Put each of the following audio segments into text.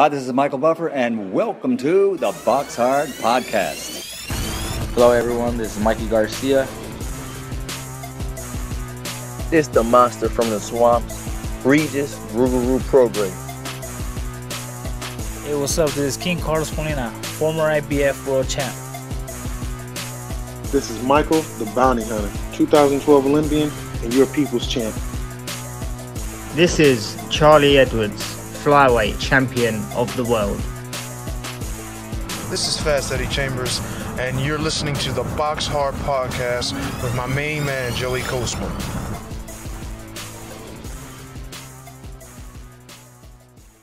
Hi, this is Michael Buffer, and welcome to the Box Hard Podcast. Hello, everyone. This is Mikey Garcia. This the monster from the swamps, Regis Rougarou Prograis. Hey, what's up? This is King Carlos Molina, former IBF world champ. This is Michael, the Bounty Hunter, 2012 Olympian and your people's champ. This is Charlie Edwards, flyweight champion of the world. This is Fast Eddie Chambers, and you're listening to the Box Hard Podcast with my main man, Joey Coastman.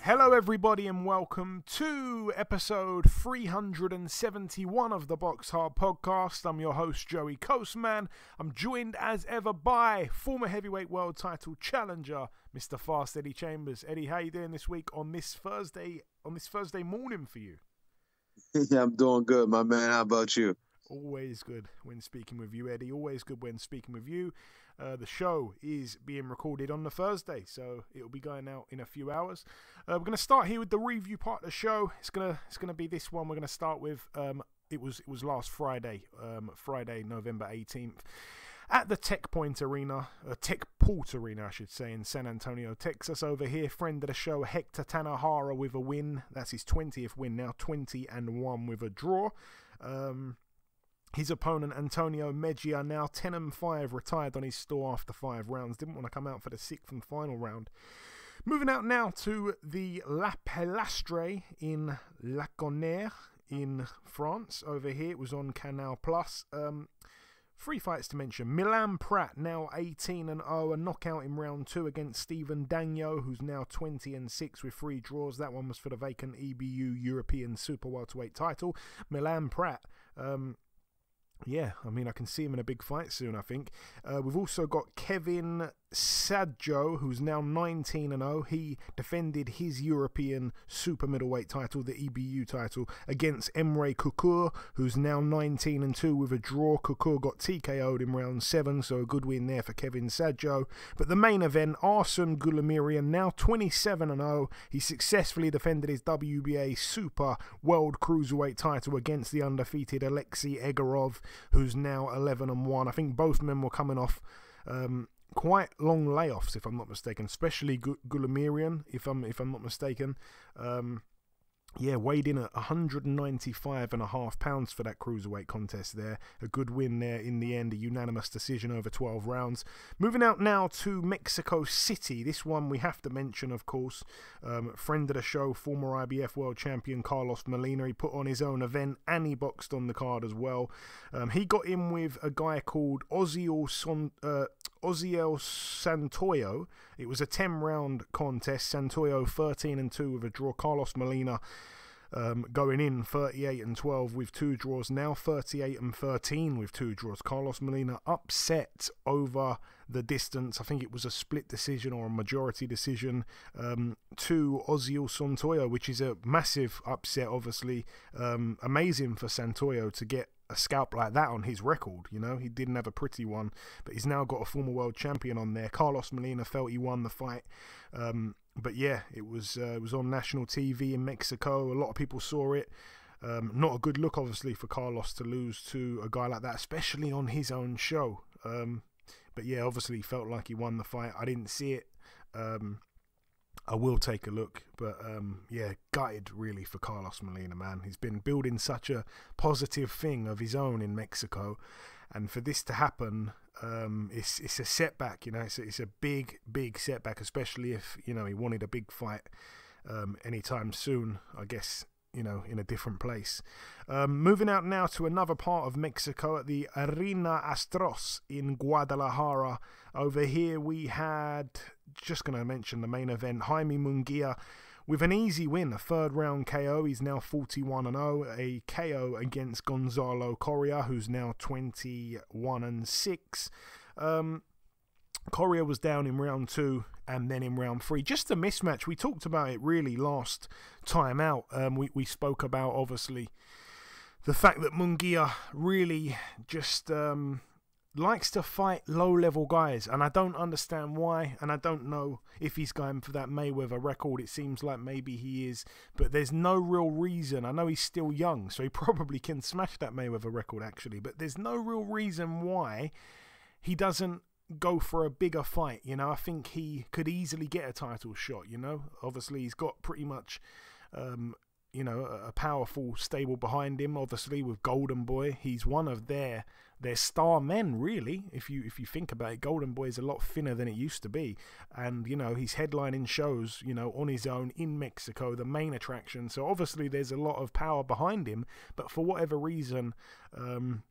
Hello, everybody, and welcome to episode 371 of the Box Hard Podcast. I'm your host, Joey Coastman. I'm joined as ever by former heavyweight world title challenger, Mr. Fast Eddie Chambers. Eddie, how you doing this week on this Thursday on this Thursday morning for you? Yeah, I'm doing good, my man. How about you? Always good when speaking with you, Eddie. Always good when speaking with you. Uh, the show is being recorded on the Thursday, so it'll be going out in a few hours. Uh, we're going to start here with the review part of the show. It's gonna it's gonna be this one. We're going to start with. Um, it was it was last Friday, um, Friday November eighteenth, at the Tech Point Arena, uh, Tech Port Arena, I should say, in San Antonio, Texas. Over here, friend of the show Hector Tanajara with a win. That's his twentieth win now, twenty and one with a draw. Um, his opponent Antonio Mejia now 10 and 5 retired on his store after 5 rounds didn't want to come out for the 6th and final round moving out now to the La Pelastre in La Laconnaire in France over here it was on Canal Plus um, Three fights to mention. Milan Prat now 18 and 0, a knockout in round two against Stephen Dagno, who's now 20 and 6 with three draws. That one was for the vacant EBU European Super Welterweight title. Milan Prat, um, yeah, I mean, I can see him in a big fight soon, I think. Uh, we've also got Kevin Sadjo, who's now 19 and 0. He defended his European super middleweight title, the EBU title, against Emre Kukur, who's now 19 and 2 with a draw. Kukur got TKO'd in round 7, so a good win there for Kevin Sadjo. But the main event, Arsen Goulamirian, now 27 and 0. He successfully defended his WBA Super World Cruiserweight title against the undefeated Alexei Egorov, who's now 11 and 1. I think both men were coming off. Um, quite long layoffs, if I'm not mistaken, especially Goulamirian, if I'm if I'm not mistaken. Um, yeah, weighed in at 195 and a half pounds for that cruiserweight contest there. A good win there in the end, a unanimous decision over 12 rounds. Moving out now to Mexico City. This one we have to mention, of course. Um, friend of the show, former IBF world champion Carlos Molina. He put on his own event and he boxed on the card as well. Um, he got in with a guy called Oziel Son, uh, Oziel Santoyo. It was a 10 round contest. Santoyo 13 and 2 with a draw. Carlos Molina um, going in 38 and 12 with two draws. Now 38 and 13 with two draws. Carlos Molina upset over the distance. I think it was a split decision or a majority decision um, to Oziel Santoyo, which is a massive upset, obviously. Um, amazing for Santoyo to get a scalp like that on his record. You know, he didn't have a pretty one, but he's now got a former world champion on there. Carlos Molina felt he won the fight, um, but yeah, it was uh, it was on national TV in Mexico. A lot of people saw it. Um, not a good look, obviously, for Carlos to lose to a guy like that, especially on his own show. Um, but yeah, obviously, felt like he won the fight. I didn't see it. Um, I will take a look. But um, yeah, gutted really for Carlos Molina, man. He's been building such a positive thing of his own in Mexico, and for this to happen, um, it's it's a setback. You know, it's a, it's a big big setback, especially if you know he wanted a big fight um, anytime soon. I guess you know, in a different place. Um, moving out now to another part of Mexico at the Arena Astros in Guadalajara. Over here we had, just going to mention the main event, Jaime Munguia with an easy win, a third round KO. He's now 41 and 0, a KO against Gonzalo Coria, who's now 21 and 6. Um, Coria was down in round two and then in round three. Just a mismatch. We talked about it really last time out. Um, we, we spoke about, obviously, the fact that Munguia really just. Um, likes to fight low level guys, and I don't understand why, and I don't know if he's going for that Mayweather record. It seems like maybe he is, but there's no real reason. I know he's still young, so he probably can smash that Mayweather record actually, but there's no real reason why he doesn't go for a bigger fight. You know, I think he could easily get a title shot. You know, obviously he's got pretty much. Um, you know, a powerful stable behind him. Obviously, with Golden Boy, he's one of their their star men. Really, if you if you think about it, Golden Boy is a lot thinner than it used to be, and you know he's headlining shows, you know, on his own in Mexico, the main attraction. So obviously, there's a lot of power behind him. But for whatever reason, um,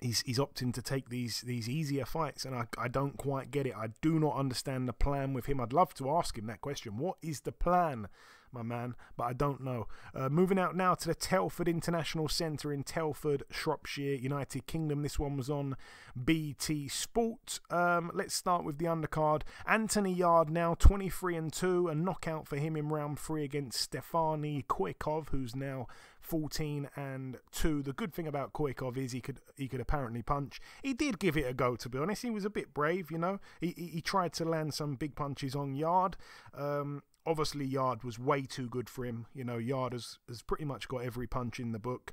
he's he's opting to take these these easier fights and I, I don't quite get it. I do not understand the plan with him. I'd love to ask him that question. What is the plan my man but I don't know uh, moving out now to the Telford International Centre in Telford Shropshire United Kingdom this one was on BT Sport um, let's start with the undercard Anthony Yarde now 23 and 2 a knockout for him in round 3 against Stefani Koykov who's now 14 and 2. The good thing about Koykov is he could he could apparently punch. He did give it a go to be honest. He was a bit brave, you know. He he, he tried to land some big punches on Yarde. Um, obviously Yarde was way too good for him. You know, Yarde has, has pretty much got every punch in the book.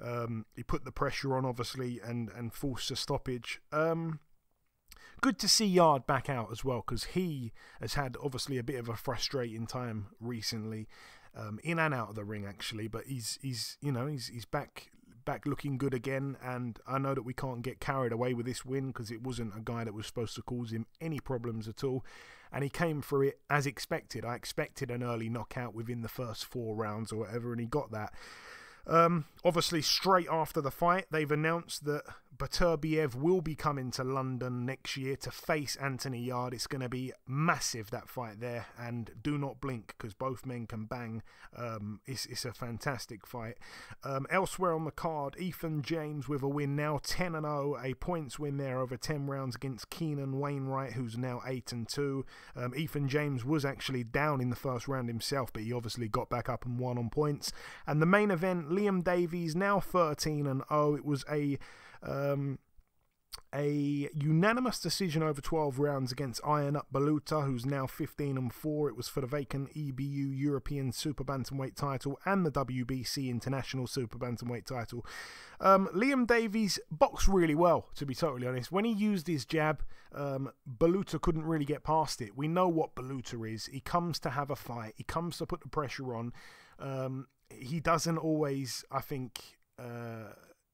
Um, he put the pressure on obviously and and forced a stoppage. Um, good to see Yarde back out as well because he has had obviously a bit of a frustrating time recently um, in and out of the ring actually. But he's he's you know he's he's back back looking good again. And I know that we can't get carried away with this win because it wasn't a guy that was supposed to cause him any problems at all. And he came through it as expected. I expected an early knockout within the first four rounds or whatever, and he got that. Um, obviously, straight after the fight, they've announced that Beterbiev will be coming to London next year to face Anthony Yarde. It's going to be massive that fight there, and do not blink because both men can bang. Um, it's, it's a fantastic fight. Um, elsewhere on the card, Ethan James with a win now, 10 and 0, a points win there over 10 rounds against Keenan Wainwright, who's now 8 and 2. Um, Ethan James was actually down in the first round himself, but he obviously got back up and won on points. And the main event, Liam Davies now 13 and 0. It was a um, a unanimous decision over 12 rounds against Ionut Baluta, who's now 15 and 4. It was for the vacant EBU European Super Bantamweight title and the WBC International Super Bantamweight title. Um, Liam Davies boxed really well, to be totally honest. When he used his jab, um, Baluta couldn't really get past it. We know what Baluta is. He comes to have a fight, he comes to put the pressure on. Um, he doesn't always, I think, uh,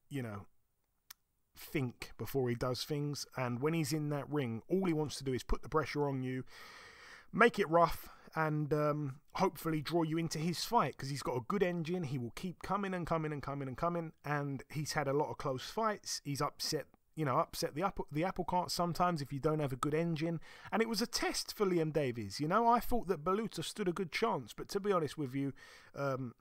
you know, think before he does things. And when he's in that ring, all he wants to do is put the pressure on you, make it rough, and um, hopefully draw you into his fight because he's got a good engine. He will keep coming and coming and coming and coming. And he's had a lot of close fights. He's upset. You know, upset the apple the apple cart sometimes if you don't have a good engine, and it was a test for Liam Davies. You know, I thought that Baluta stood a good chance, but to be honest with you, um,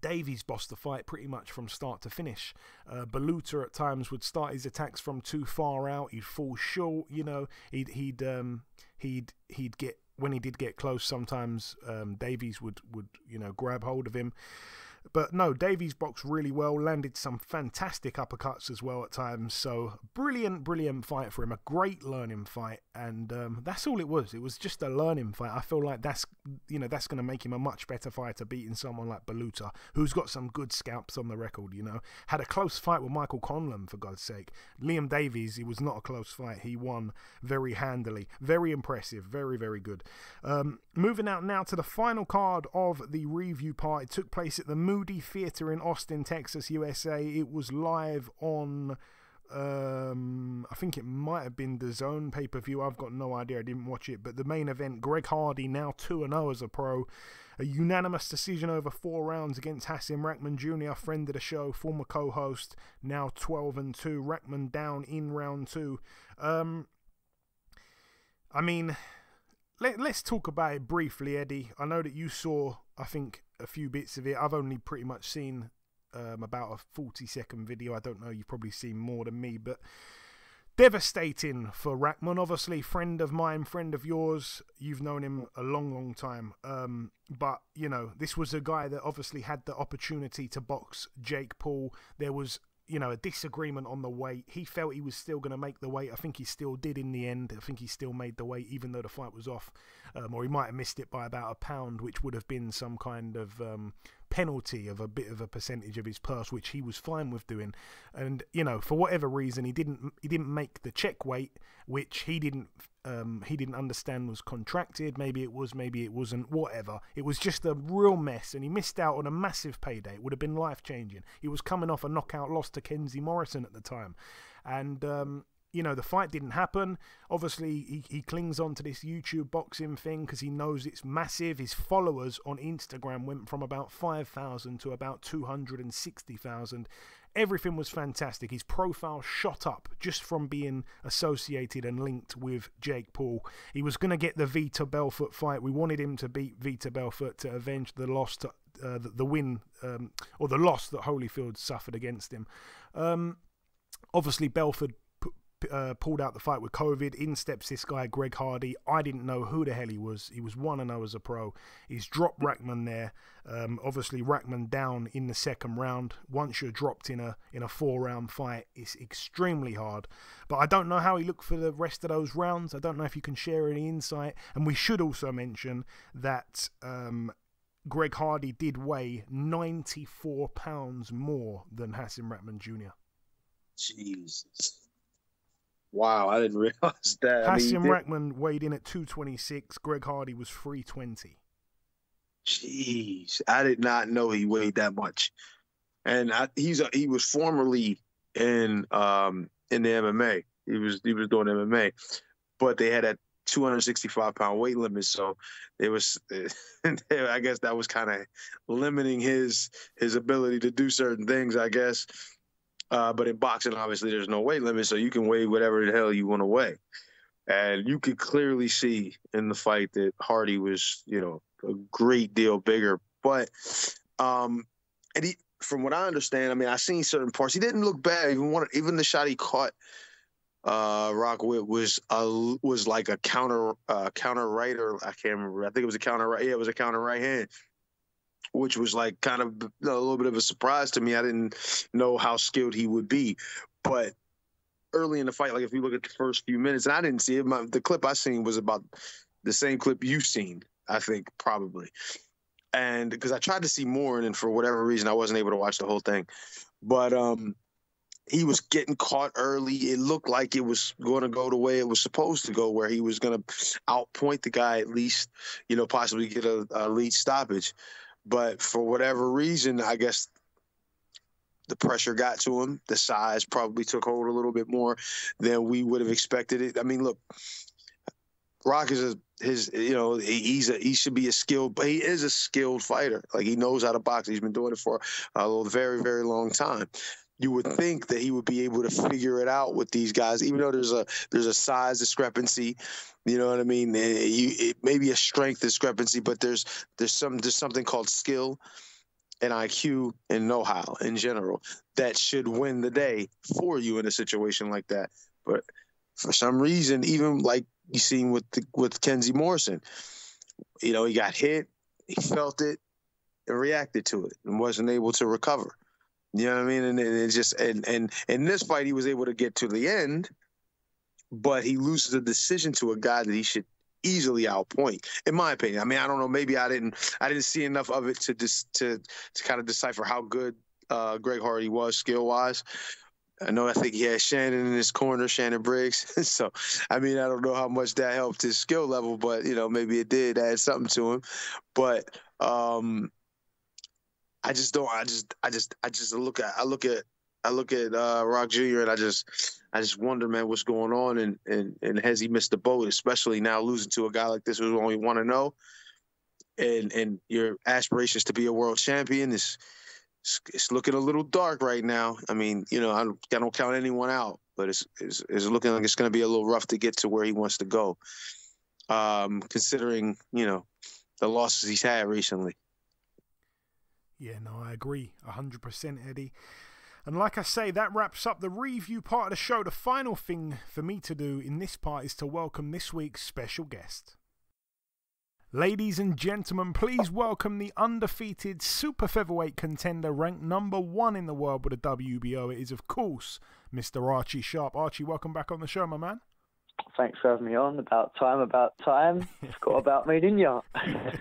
Davies bossed the fight pretty much from start to finish. Uh, Baluta at times would start his attacks from too far out. He'd fall short. You know, he'd he'd um, he'd he'd get when he did get close. Sometimes um, Davies would would you know grab hold of him. But no, Davies boxed really well, landed some fantastic uppercuts as well at times. So brilliant, brilliant fight for him. A great learning fight, and um, that's all it was. It was just a learning fight. I feel like that's you know that's going to make him a much better fighter, beating someone like Baluta, who's got some good scalps on the record. You know, had a close fight with Michael Conlan for God's sake. Liam Davies, it was not a close fight. He won very handily. Very impressive. Very very good. Um, moving out now to the final card of the review part. It took place at the Theatre in Austin, Texas, USA. It was live on. Um, I think it might have been the Zone pay per view. I've got no idea. I didn't watch it. But the main event, Greg Hardy, now 2 0 as a pro. A unanimous decision over four rounds against Hasim Rahman Jr., friend of the show, former co host, now 12 and 2. Rahman down in round two. Um, I mean, let, let's talk about it briefly, Eddie. I know that you saw, I think, a few bits of it. I've only pretty much seen um, about a 40 second video. I don't know, you've probably seen more than me, but devastating for Rahman. Obviously, friend of mine, friend of yours. You've known him a long, long time. Um, but, you know, this was a guy that obviously had the opportunity to box Jake Paul. There was you know, a disagreement on the weight. He felt he was still going to make the weight. I think he still did in the end. I think he still made the weight, even though the fight was off, um, or he might have missed it by about a pound, which would have been some kind of um, penalty of a bit of a percentage of his purse, which he was fine with doing. And you know, for whatever reason, he didn't he didn't make the check weight, which he didn't um, he didn't understand was contracted. Maybe it was, maybe it wasn't. Whatever. It was just a real mess, and he missed out on a massive payday. It would have been life changing. He was coming off a knockout loss to Kenzie Morrison at the time, and um, you know, the fight didn't happen. Obviously, he, he clings on to this YouTube boxing thing because he knows it's massive. His followers on Instagram went from about 5,000 to about 260,000. Everything was fantastic. His profile shot up just from being associated and linked with Jake Paul. He was going to get the Vitor Belfort fight. We wanted him to beat Vitor Belfort to avenge the loss to, uh, the, the, win um, or the loss that Holyfield suffered against him. Um, obviously, Belfort uh, pulled out the fight with COVID. In steps this guy, Greg Hardy. I didn't know who the hell he was. He was 1 0 as a pro. He's dropped Rahman there. Um, obviously, Rahman down in the second round. Once you're dropped in a in a four round fight, it's extremely hard. But I don't know how he looked for the rest of those rounds. I don't know if you can share any insight. And we should also mention that. Um, Greg Hardy did weigh 94 pounds more than Hassan Rahman Jr. Jesus. Wow, I didn't realize that. Hassan I mean, Rahman weighed in at 226. Greg Hardy was 320. Jeez, I did not know he weighed that much. And I, he's a, he was formerly in um in the MMA. He was he was doing MMA, but they had a 265 pound weight limit, so it was. I guess that was kind of limiting his his ability to do certain things. I guess. Uh, but in boxing, obviously, there's no weight limit, so you can weigh whatever the hell you want to weigh. And you could clearly see in the fight that Hardy was, you know, a great deal bigger. But, um, and he, from what I understand, I mean, I seen certain parts. He didn't look bad. Even one, even the shot he caught, uh, Rock with was a was like a counter, uh, counter right or I can't remember. I think it was a counter right. Yeah, it was a counter right hand which was like kind of a little bit of a surprise to me. I didn't know how skilled he would be, but early in the fight, like if you look at the first few minutes, and I didn't see it, my, the clip I seen was about the same clip you've seen, I think probably, and because I tried to see more, and for whatever reason, I wasn't able to watch the whole thing, but um. He was getting caught early. It looked like it was going to go the way it was supposed to go, where he was going to outpoint the guy at least, you know, possibly get a, a lead stoppage. But for whatever reason, I guess the pressure got to him. The size probably took hold a little bit more than we would have expected it. I mean, look, Rock is a, his, you know, he's a, he should be a skilled, but he is a skilled fighter. Like he knows how to box. He's been doing it for a very, very long time. You would mm. think that he would be able to figure it out with these guys, even though there's a there's a size discrepancy. You know what I mean? Eh, you, it may be a strength discrepancy, but there's there's some there's something called skill and IQ and know-how in general that should win the day for you in a situation like that. But for some reason, even like you seen with the, with Kenzie Morrison, you know, he got hit, he felt it, and reacted to it, and wasn't able to recover. You know what I mean? And, and it just and and in this fight, he was able to get to the end, but he loses a decision to a guy that he should easily outpoint, in my opinion. I mean, I don't know. Maybe I didn't I didn't see enough of it to dis, to to kind of decipher how good uh, Greg Hardy was skill wise. I know I think he had Shannon in his corner, Shannon Briggs. so, I mean, I don't know how much that helped his skill level, but you know, maybe it did add something to him. But um, I just don't. I just, I just, I just look at, I look at, I look at uh, Rock Jr. and I just, I just wonder, man, what's going on, and and and has he missed the boat? Especially now losing to a guy like this who only want to know, and and your aspirations to be a world champion is, it's looking a little dark right now. I mean, you know, I don't, I don't count anyone out, but it's, it's it's looking like it's going to be a little rough to get to where he wants to go, um, considering you know the losses he's had recently. Yeah, no, I agree 100%, Eddie. And like I say, that wraps up the review part of the show. The final thing for me to do in this part is to welcome this week's special guest. Ladies and gentlemen, please welcome the undefeated super featherweight contender ranked number one in the world with a WBO. It is, of course, Mr. Archie Sharp. Archie, welcome back on the show, my man. Thanks for having me on. About time, about time. Forgot about me, didn't you?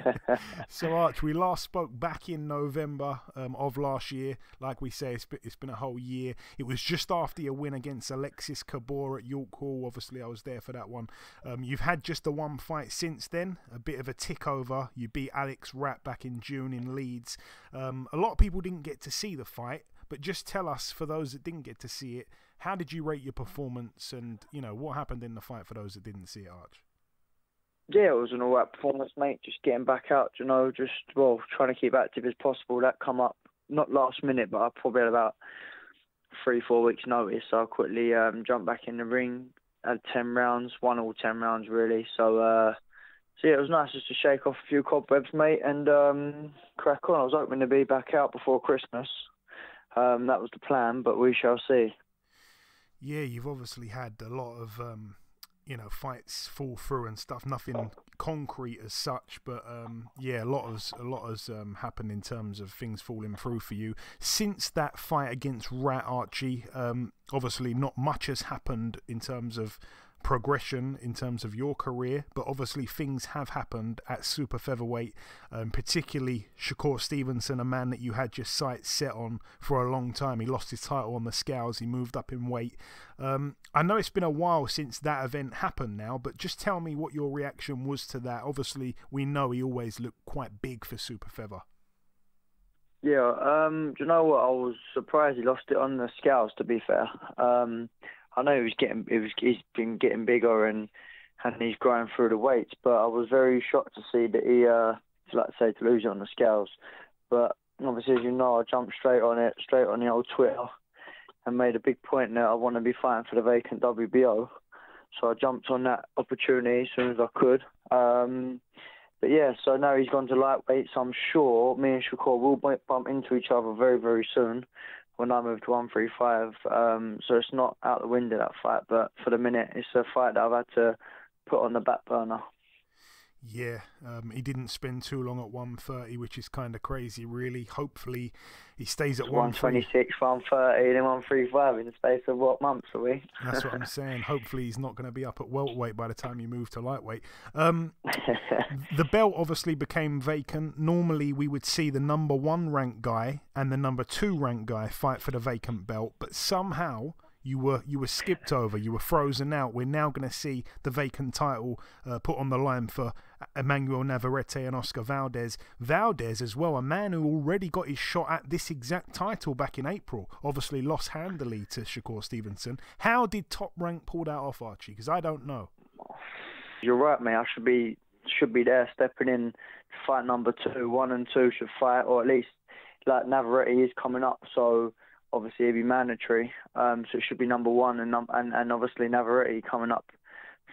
so, Arch, we last spoke back in November um, of last year. Like we say, it's been, it's been a whole year. It was just after your win against Alexis Kabor at York Hall. Obviously, I was there for that one. Um, you've had just the one fight since then, a bit of a tick over. You beat Alex Rapp back in June in Leeds. Um, a lot of people didn't get to see the fight, but just tell us, for those that didn't get to see it, how did you rate your performance, and you know what happened in the fight for those that didn't see it, Arch? Yeah, it was an alright performance, mate. Just getting back out, you know, just well trying to keep active as possible. That come up not last minute, but I probably had about three, four weeks notice. So I quickly um, jumped back in the ring. Had ten rounds, won all ten rounds really. So uh, so yeah, it was nice just to shake off a few cobwebs, mate, and um, crack on. I was hoping to be back out before Christmas. Um, that was the plan, but we shall see yeah, you've obviously had a lot of um, you know fights fall through and stuff. Nothing concrete as such, but um, yeah, a lot has a lot has um, happened in terms of things falling through for you since that fight against Rat Archie. Um, obviously, not much has happened in terms of progression in terms of your career, but obviously things have happened at super featherweight, um, particularly Shakur Stevenson, a man that you had your sights set on for a long time. He lost his title on the scales, he moved up in weight. Um, I know it's been a while since that event happened now, but just tell me what your reaction was to that. Obviously, we know he always looked quite big for super feather. Yeah, um, do you know what? I was surprised he lost it on the scales. To be fair, um, I know he was getting, he was, he's been getting bigger and and he's growing through the weights, but I was very shocked to see that he, uh, like I say, to lose it on the scales. But obviously, as you know, I jumped straight on it, straight on the old Twitter, and made a big point that I want to be fighting for the vacant WBO. So I jumped on that opportunity as soon as I could. Um, but yeah, so now he's gone to lightweight, so I'm sure me and Shakur will bump into each other very, very soon when I moved to 135. Um, so it's not out the window that fight, but for the minute, it's a fight that I've had to put on the back burner. Yeah, um, he didn't spend too long at 130, which is kind of crazy, really. Hopefully, he stays at 126, 130, then 135 in the space of what months are we? That's what I'm saying. Hopefully, he's not going to be up at welterweight by the time you move to lightweight. Um, the belt obviously became vacant. Normally, we would see the number one ranked guy and the number two ranked guy fight for the vacant belt, but somehow you were you were skipped over, you were frozen out. We're now going to see the vacant title uh, put on the line for Emmanuel Navarrete and Oscar Valdez. Valdez as well, a man who already got his shot at this exact title back in April. Obviously lost handily to Shakur Stevenson. How did Top Rank pull that off, Archie? Because I don't know. You're right, mate. I should be should be there stepping in fight number two. One and two should fight, or at least like Navarrete is coming up, so obviously it'd be mandatory. Um, so it should be number one, and and and obviously Navarrete coming up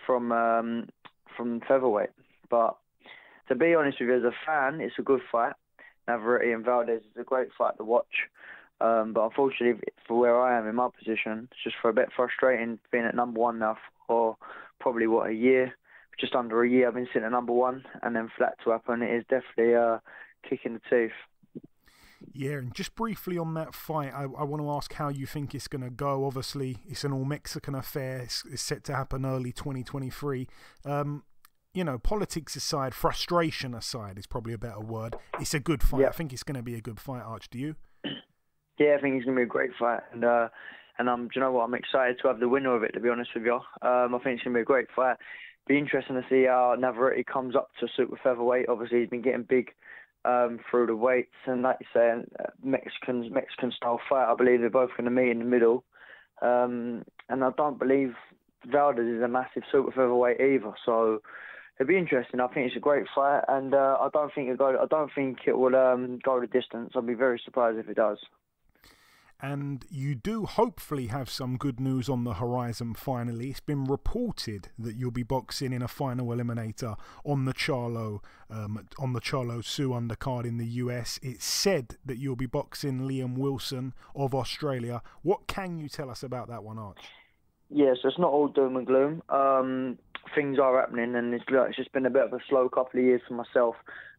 from um, from featherweight. But to be honest with you, as a fan, it's a good fight. Navarrete and Valdez is a great fight to watch. Um, but unfortunately, for where I am in my position, it's just for a bit frustrating being at number one now for probably what a year, just under a year. I've been sitting at number one, and then for that to happen, it is definitely a kick in the teeth. Yeah, and just briefly on that fight, I, I want to ask how you think it's going to go. Obviously, it's an all Mexican affair. It's, it's, set to happen early 2023. Um, you know, politics aside, frustration aside is probably a better word. It's a good fight. Yeah. I think it's going to be a good fight, Arch. Do you? Yeah, I think it's going to be a great fight. And, uh, and um, do you know what? I'm excited to have the winner of it, to be honest with you. Um, I think it's going to be a great fight. Be interesting to see how Navarrete comes up to super featherweight. Obviously, he's been getting big um, through the weights, and like you say, uh, Mexicans Mexican style fight. I believe they're both going to meet in the middle, um, and I don't believe Valdez is a massive super featherweight either. So it'll be interesting. I think it's a great fight, and uh, I don't think it go. I don't think it will um, go the distance. I'll be very surprised if it does and you do hopefully have some good news on the horizon finally. It's been reported that you'll be boxing in a final eliminator on the Charlo um, on the Charlo Tszyu undercard in the US. It's said that you'll be boxing Liam Wilson of Australia. What can you tell us about that one, Arch? Yes, it's not all doom and gloom. Um, things are happening, and it's, it's just been a bit of a slow couple of years for myself.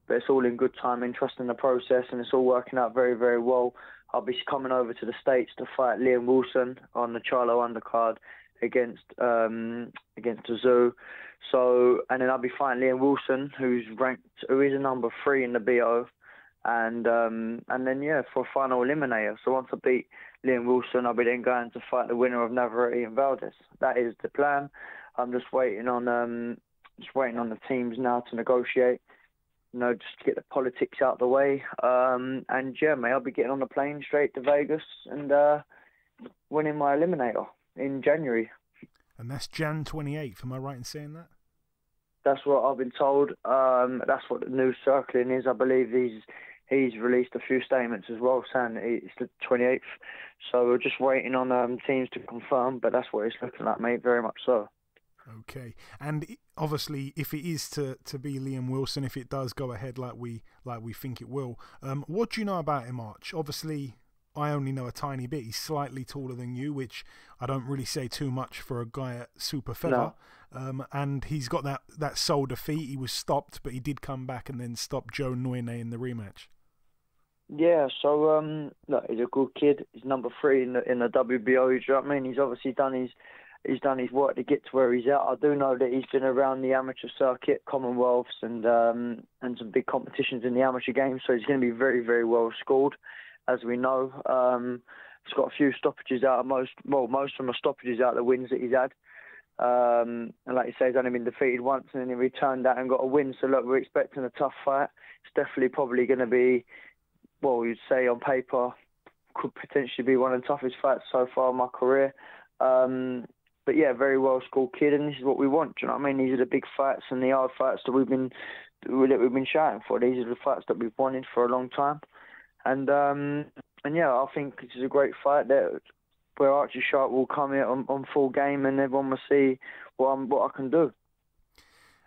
But it's all in good time, and trusting the process, and it's all working out very, very well. I'll be coming over to the States to fight Liam Wilson on the Charlo undercard against um, against Tszyu. So and then I'll be fighting Liam Wilson, who's ranked, who is a number three in the BO, and um, and then yeah for a final eliminator. So once I beat Liam Wilson, I'll be then going to fight the winner of Navarrete and Valdez. That is the plan. I'm just waiting on um, just waiting on the teams now to negotiate. You know, just to get the politics out of the way. Um, and yeah, mate, I'll be getting on the plane straight to Vegas and uh, winning my eliminator in January. And that's Jan 28th. Am I right in saying that? That's what I've been told. Um, that's what the news circling is. I believe he's he's released a few statements as well, saying it's the 28th. So we're just waiting on um, teams to confirm, but that's what it's looking like, mate. Very much so. Okay, and obviously, if it is to, to be Liam Wilson, if it does go ahead like we like we think it will, um, what do you know about him, Arch? Obviously, I only know a tiny bit. He's slightly taller than you, which I don't really say too much for a guy at super feather. No. Um, and he's got that, that sole defeat. He was stopped, but he did come back and then stop Joe Noine in the rematch. Yeah, so um, look, he's a good kid. He's number three in the in the WBO. Do You know what I mean? He's obviously done his he's done his work to get to where he's at. I do know that he's been around the amateur circuit, Commonwealths, and um, and some big competitions in the amateur game. So he's going to be very very well scored, as we know. Um, he's got a few stoppages out of most, well, most of them are stoppages out of the wins that he's had. Um, and like you say, he's only been defeated once and then he returned that and got a win. So look, we're expecting a tough fight. It's definitely probably going to be, well, you'd say on paper, could potentially be one of the toughest fights so far in my career. Um, but yeah, very well schooled kid, and this is what we want. Do you know what I mean? These are the big fights and the hard fights that we've been that we've been shouting for. These are the fights that we've wanted for a long time. And um, and yeah, I think this is a great fight that where Archie Sharp will come in on, on full game and everyone will see what I'm, what I can do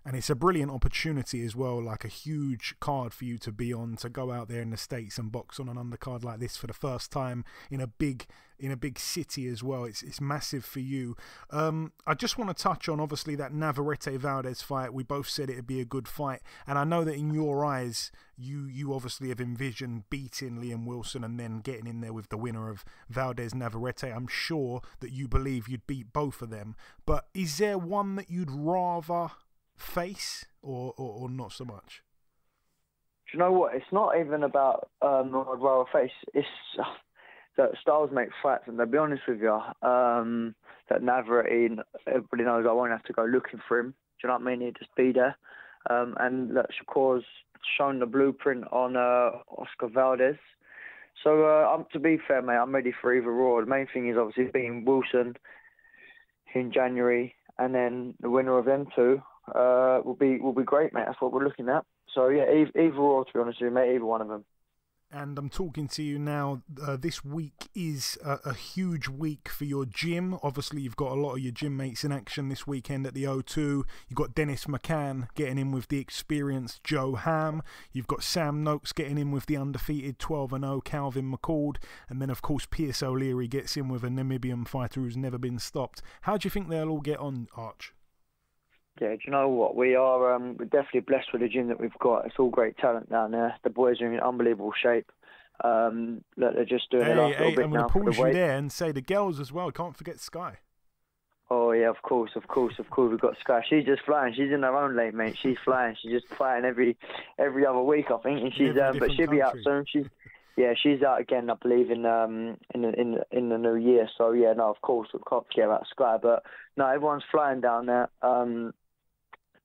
and it's a brilliant opportunity as well, like a huge card for you to be on to go out there in the states and box on an undercard like this for the first time in a big in a big city as well. It's it's massive for you. Um, I just want to touch on obviously that Navarrete Valdez fight. We both said it'd be a good fight, and I know that in your eyes, you you obviously have envisioned beating Liam Wilson and then getting in there with the winner of Valdez Navarrete. I'm sure that you believe you'd beat both of them, but is there one that you'd rather? face or, or, or not so much? Do you know what? It's not even about um, I'd rather face. It's that styles make fights, and to be honest with you, um, that Navarrete, everybody knows I won't have to go looking for him. Do you know what I mean? He'd just be there. Um, and that Shakur's shown the blueprint on uh, Oscar Valdez. So uh, to be fair, mate, I'm ready for either or. The main thing is obviously being Wilson in January, and then the winner of them two uh, will be will be great, mate. That's what we're looking at. So yeah, either, either or, to be honest with you, mate, either one of them. And I'm talking to you now. Uh, this week is a, a, huge week for your gym. Obviously, you've got a lot of your gym mates in action this weekend at the O2. You've got Dennis McCann getting in with the experienced Joe Ham. You've got Sam Noakes getting in with the undefeated 12 0 Calvin McCord. And then, of course, Pierce O'Leary gets in with a Namibian fighter who's never been stopped. How do you think they'll all get on, Arch? Yeah, do you know what? We are um, we're definitely blessed with the gym that we've got. It's all great talent down there. The boys are in unbelievable shape. Um, they're just doing hey, a hey, little bit I'm going to pause you there and say the girls as well. Can't forget Sky. Oh yeah, of course, of course, of course. We've got Sky. She's just flying. She's in her own lane, mate. She's flying. She's just flying every every other week, I think. And she's um, but she'll country. be out soon. She's yeah, she's out again, I believe, in um in the, in the, in the new year. So yeah, no, of course we can't forget about Sky. But no, everyone's flying down there. Um,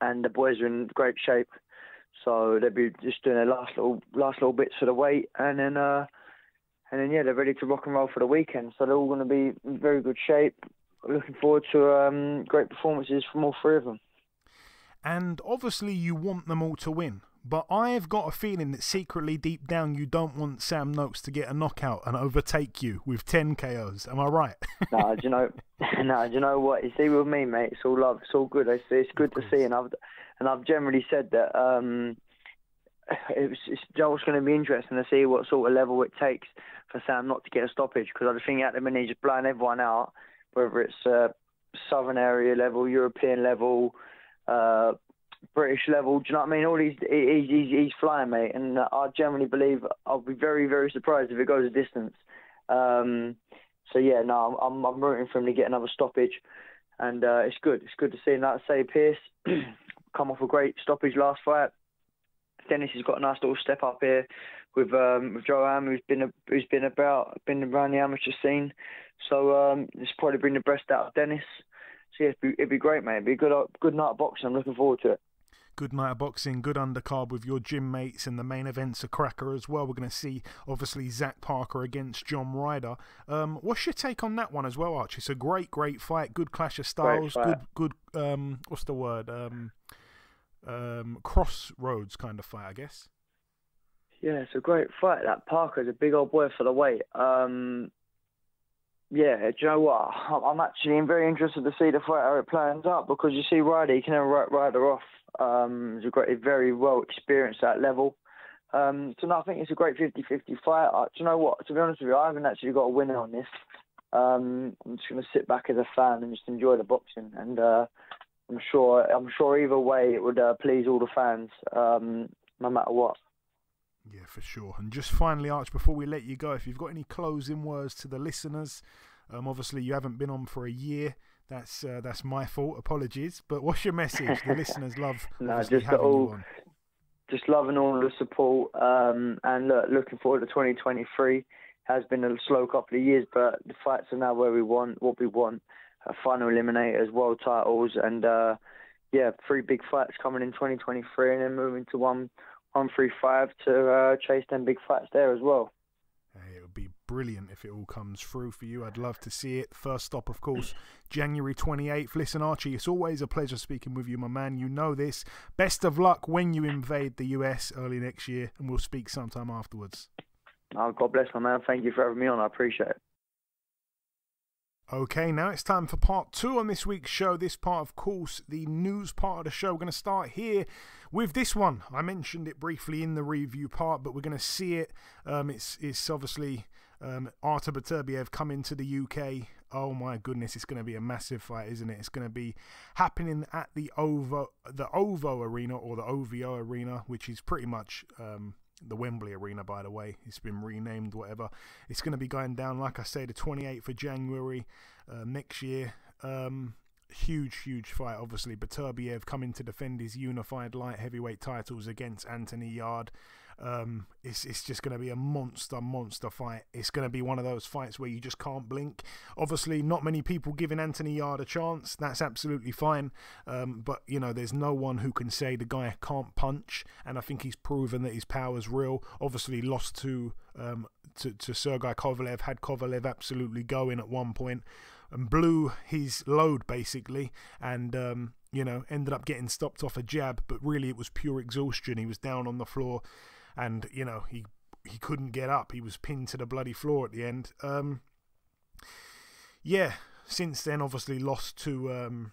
and the boys are in great shape. So they'll be just doing their last little last little bits for the weight, and then uh, and then yeah, they're ready to rock and roll for the weekend. So they're all going to be in very good shape. Looking forward to um, great performances from all three of them. And obviously, you want them all to win. But I've got a feeling that secretly deep down you don't want Sam Noakes to get a knockout and overtake you with 10 KOs. Am I right? no, do you know? no, do you know what? You see, with me, mate, it's all love. It's all good. It's, it's good to see, and I've and I've generally said that um, it's just going to be interesting to see what sort of level it takes for Sam not to get a stoppage because I just think at the minute he's just blowing everyone out, whether it's uh, southern area level, European level uh, British level. Do you know what I mean? All these, he's, he's, he's flying, mate. And I generally believe I'll be very, very surprised if it goes a distance. Um, so yeah, no, I'm, I'm rooting for him to get another stoppage, and uh, it's good. It's good to see him. Say, Pierce come off a great stoppage last fight. Dennis has got a nice little step up here with um, with Joe who's been a, who's been about been around the amateur scene. So um, it's probably bring the best out of Dennis. So yeah, it'd be, it'd be great, mate. It'd be a good good night of boxing. I'm looking forward to it good night of boxing, good undercard with your gym mates, and the main event's a cracker as well. We're going to see, obviously, Zach Parker against John Ryder. Um, what's your take on that one as well, Archie? It's a great, great fight. Good clash of styles. Good, good. Um, what's the word? Um, um, crossroads kind of fight, I guess. Yeah, it's a great fight. That Parker's a big old boy for the weight. Um, yeah, do you know what? I'm actually very interested to see the fight how it plans out because you see Ryder, he can never write Ryder off. Um, he's a great, very well experienced at that level. Um, so no, I think it's a great 50-50 fight. Uh, do you know what? To be honest with you, I haven't actually got a winner on this. Um, I'm just going to sit back as a fan and just enjoy the boxing, and uh, I'm sure I'm sure either way it would uh, please all the fans, um, no matter what. Yeah, for sure. And just finally, Arch, before we let you go, if you've got any closing words to the listeners, um, obviously you haven't been on for a year. That's uh, that's my fault. Apologies. But what's your message? The listeners love no, just having all, you on. Just loving all the support um, and look, looking forward to 2023. Has been a slow couple of years, but the fights are now where we want, what we want. Uh, final eliminators, world titles, and uh, yeah, three big fights coming in 2023, and then moving to one one three five to uh, chase them big fights there as well. Hey, it would be brilliant if it all comes through for you. I'd love to see it. First stop, of course, January 28th. Listen, Archie, it's always a pleasure speaking with you, my man. You know this. Best of luck when you invade the US early next year, and we'll speak sometime afterwards. Oh, God bless my man. Thank you for having me on. I appreciate it. Okay, now it's time for part two on this week's show. This part, of course, the news part of the show. We're going to start here with this one. I mentioned it briefly in the review part, but we're going to see it. Um, it's it's obviously um, Artur Beterbiev coming to the UK. Oh my goodness, it's going to be a massive fight, isn't it? It's going to be happening at the OVO, the OVO Arena or the OVO Arena, which is pretty much um, the Wembley Arena, by the way. It's been renamed, whatever. It's going to be going down, like I say, the 28th of January uh, next year. Um, huge, huge fight, obviously. Beterbiev coming to defend his unified light heavyweight titles against Anthony Yarde. Um, it's it's just going to be a monster, monster fight. It's going to be one of those fights where you just can't blink. Obviously, not many people giving Anthony Yarde a chance. That's absolutely fine. Um, but you know, there's no one who can say the guy can't punch, and I think he's proven that his power's real. Obviously, lost to um, to, to Sergey Kovalev, had Kovalev absolutely going at one point and blew his load basically, and um, you know ended up getting stopped off a jab. But really, it was pure exhaustion. He was down on the floor and you know he he couldn't get up. He was pinned to the bloody floor at the end. Um, yeah, since then, obviously lost to um,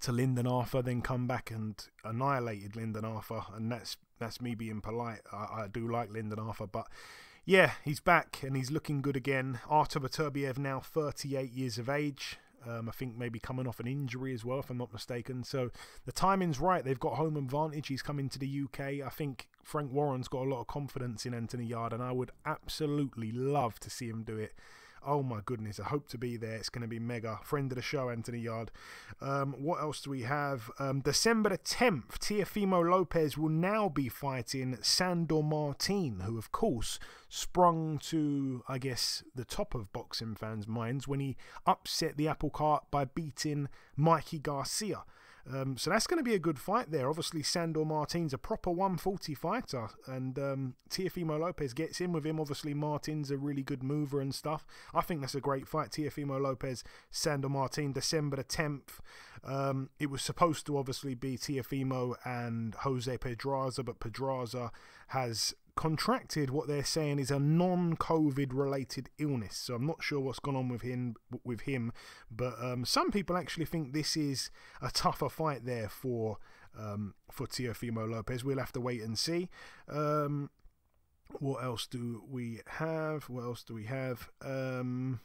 to Lyndon Arthur, then come back and annihilated Lyndon Arthur, and that's that's me being polite. I, I do like Lyndon Arthur, but yeah, he's back and he's looking good again. Artur Beterbiev now 38 years of age. Um, I think maybe coming off an injury as well, if I'm not mistaken. So the timing's right. They've got home advantage. He's coming to the UK. I think Frank Warren's got a lot of confidence in Anthony Yarde, and I would absolutely love to see him do it. Oh my goodness, I hope to be there. It's going to be mega. Friend of the show, Anthony Yarde. Um, what else do we have? Um, December the 10th, Teofimo Lopez will now be fighting Sandor Martin, who, of course, sprung to, I guess, the top of boxing fans' minds when he upset the apple cart by beating Mikey Garcia. Um, so that's going to be a good fight there. Obviously, Sandor Martin's a proper 140 fighter, and um, Lopez gets in with him. Obviously, Martin's a really good mover and stuff. I think that's a great fight. Teofimo Lopez, Sandor Martin, December the 10th. Um, it was supposed to obviously be Teofimo and Jose Pedraza, but Pedraza has contracted what they're saying is a non-COVID related illness. So I'm not sure what's gone on with him. With him, but um, some people actually think this is a tougher fight there for um, for Teofimo Lopez. We'll have to wait and see. Um, what else do we have? What else do we have? Um,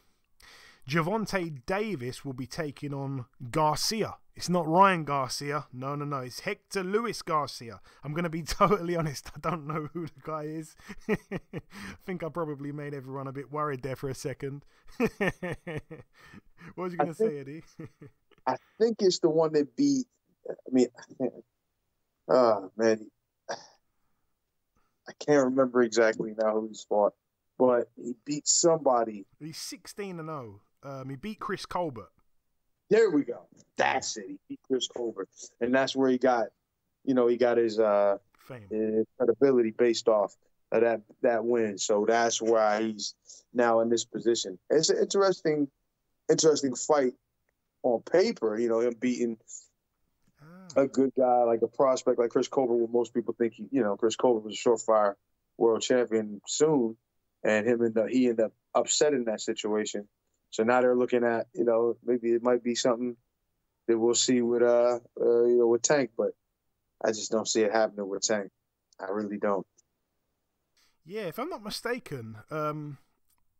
Gervonta Davis will be taking on Garcia. It's not Ryan Garcia. No, no, no. It's Hector Luis Garcia. I'm going to be totally honest. I don't know who the guy is. I think I probably made everyone a bit worried there for a second. what was you going to say, Eddie? I think it's the one that beat. I mean, oh man, I can't remember exactly now who he fought, but he beat somebody. He's 16 and 0. Um, he beat Chris Colbert. There we go. That's it. He beat Chris Colbert, and that's where he got, you know, he got his uh fame, his credibility based off of that that win. So that's why he's now in this position. It's an interesting, interesting fight on paper. You know, him beating a good guy like a prospect like Chris Colbert, where most people think he, you know, Chris Colbert was a surefire world champion soon, and him and he ended up upsetting that situation. So now they're looking at, you know, maybe it might be something that we'll see with uh, uh you know with Tank, but I just don't see it happening with Tank. I really don't. Yeah, if I'm not mistaken, um,